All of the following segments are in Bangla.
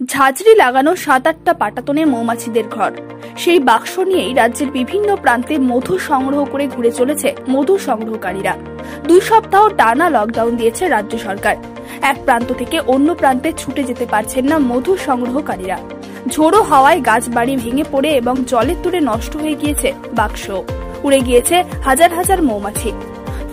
ঝাঁঝরি লাগানো সাত আটটা পাটাতনে মৌমাছিদের ঘর। সেই বাক্স নিয়েই রাজ্যের বিভিন্ন প্রান্তে মধু সংগ্রহ করে ঘুরে চলেছে মধু সংগ্রহকারীরা। দুই সপ্তাহ টানা লকডাউন দিয়েছে রাজ্য সরকার। এক প্রান্ত থেকে অন্য প্রান্তে ছুটে যেতে পারছেন না মধু সংগ্রহকারীরা। ঝোড়ো হাওয়ায় গাছ বাড়ি ভেঙে পড়ে এবং জলের তুলে নষ্ট হয়ে গিয়েছে বাক্স। উড়ে গিয়েছে হাজার হাজার মৌমাছি।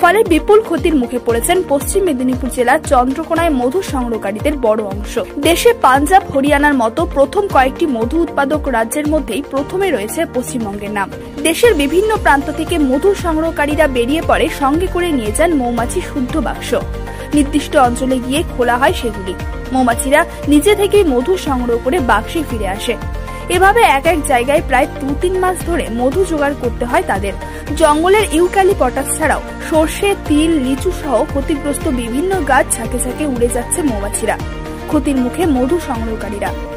ফলে বিপুল ক্ষতির মুখে পড়েছেন পশ্চিম মেদিনীপুর জেলার চন্দ্রকোনায় মধু সংগ্রহকারীদের বড় অংশ। দেশে পাঞ্জাব, হরিয়ানার মতো প্রথম কয়েকটি মধু উৎপাদক রাজ্যের মধ্যেই প্রথমে রয়েছে পশ্চিমবঙ্গের নাম। দেশের বিভিন্ন প্রান্ত থেকে মধু সংগ্রহকারীরা বেরিয়ে পড়ে সঙ্গে করে নিয়ে যান মৌমাছি শুদ্ধ বাক্স। নির্দিষ্ট অঞ্চলে গিয়ে খোলা হয় সেগুলি। মৌমাছিরা নিজে থেকেই মধু সংগ্রহ করে বাক্সে ফিরে আসে। এভাবে এক এক জায়গায় প্রায় দু তিন মাস ধরে মধু জোগাড় করতে হয় তাদের। জঙ্গলের ইউক্যালিপটাস ছাড়াও সর্ষে, তিল, লিচু সহ ক্ষতিগ্রস্ত বিভিন্ন গাছ ঝাঁকে ঝাঁকে উড়ে যাচ্ছে মৌমাছিরা। ক্ষতির মুখে মধু সংগ্রহকারীরা।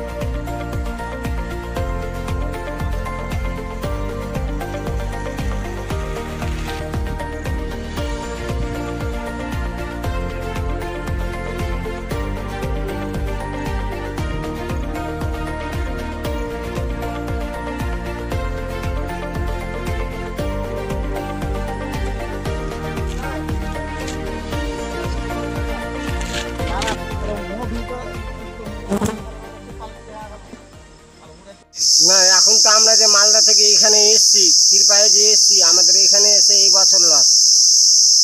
না, এখন তো আমরা যে মালদা থেকে এখানে এসছি ক্ষীরপায়ে যে এসছি, আমাদের এখানে এসে এই বছর লস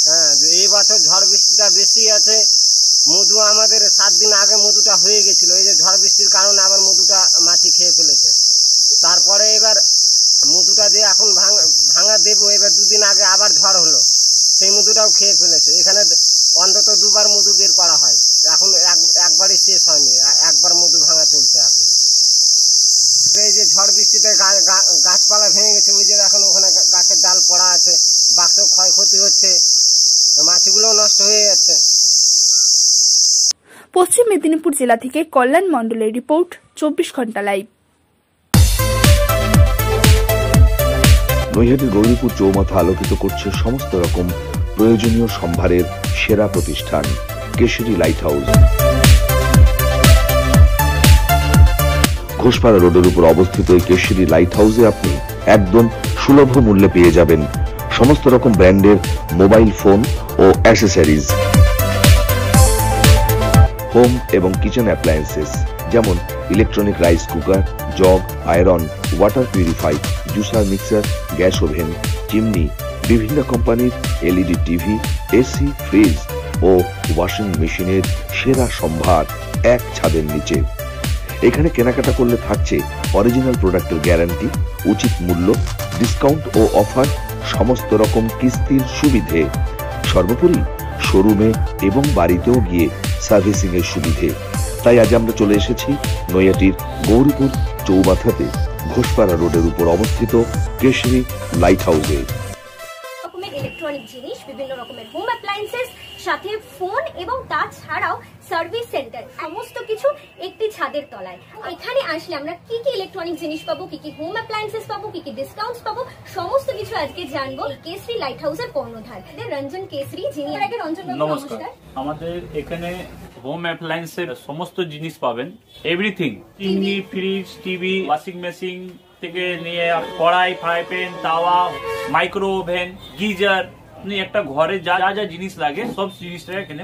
হ্যাঁ এই বছর ঝড় বৃষ্টিটা বেশি আছে, মধু আমাদের সাত দিন আগে মধুটা হয়ে গেছিল, এই যে ঝড় বৃষ্টির কারণে আবার মধুটা মাছি খেয়ে ফেলেছে। তারপরে এবার মধুটা যে এখন ভাঙা ভাঙা দেবো, এবার দুদিন আগে আবার ঝড় হলো, সেই মধুটাও খেয়ে ফেলেছে। এখানে অন্তত দুবার মধু বের করা হয় এখন এক একবারই শেষ হয়নি এ- একবার মধু ভাঙা চলছে এখন এই যে ঝড় বৃষ্টিতে গা- গা- গাছপালা ভেঙে গেছে ওই যে এখন ওখানে গাছের ডাল পড়া আছে বাক্স ক্ষয়ক্ষতি হচ্ছে মাছগুলো নষ্ট হয়ে যাচ্ছে। পশ্চিম মেদিনীপুর জেলা থেকে কল্যাণ মণ্ডলের রিপোর্ট চব্বিশ ঘণ্টা লাইভ। নৈহাটির গৌরীপুর চৌমাথা আলোকিত করছে সমস্ত রকম প্রয়োজনীয় সম্ভারের সেরা প্রতিষ্ঠান কেশরী লাইট হাউস ঘোষপাড়া রোডের উপর অবস্থিত এই কেশরী লাইট হাউসে আপনি একদম সুলভ মূল্যে পেয়ে যাবেন সমস্ত রকম ব্র্যান্ডের মোবাইল ফোন ও অ্যাসেসরিজ, হোম এবং কিচেন অ্যাপ্লায়েন্সেস, যেমন electronic rice cooker, jug, iron, water purify, juicer mixer, gas oven, chimney, বিভিন্ন কোম্পানির এলইডি টিভি, এসি, ফ্রিজ ও ওয়াশিং মেশিনের সেরা সম্ভার এক ছাদের নিচে। এখানে কেনাকাটা করলে থাকছে অরিজিনাল প্রোডাক্টের গ্যারান্টি উচিত মূল্য ডিসকাউন্ট ও অফার সমস্ত রকম কিস্তির সুবিধে। সর্বোপরি শোরুমে এবং বাড়িতেও গিয়ে সার্ভিসিং এর সুবিধে। তাই আজ আমরা চলে এসেছি নৈয়াটির গৌরীপুর চৌমাথাতে ঘোষপাড়া রোডের উপর অবস্থিত কেশরী লাইট হাউসে ইলেকট্রনিক জিনিস, বিভিন্ন রকমের হোম অ্যাপ্লায়েন্সেস সাথে ফোন এবং তাছাড়াও সার্ভিস সেন্টার সমস্ত কিছু ছাদের তলায়। এখানে আসলে আমরা কি কি ইলেকট্রনিক জিনিস পাবো কি কি হোম অ্যাপ্লায়েন্সেস পাবো কি কি ডিসকাউন্টস পাবো সমস্ত কিছু আজকে জানব কেসরি লাইট হাউসের কর্ণধার রঞ্জন কেসরি যিনি আগে রঞ্জন নমস্কার। আমাদের এখানে হোম অ্যাপ্লায়েন্সের সমস্ত জিনিস পাবেন everything TV fridge TV washing machine থেকে নিয়ে কড়াই ফ্রাই প্যান তাওয়া মাইক্রো ওভেন গিজার আপনি একটা ঘরে যা যা যা জিনিস লাগে সব জিনিসটা এখানে